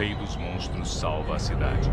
rei dos monstros salva a cidade.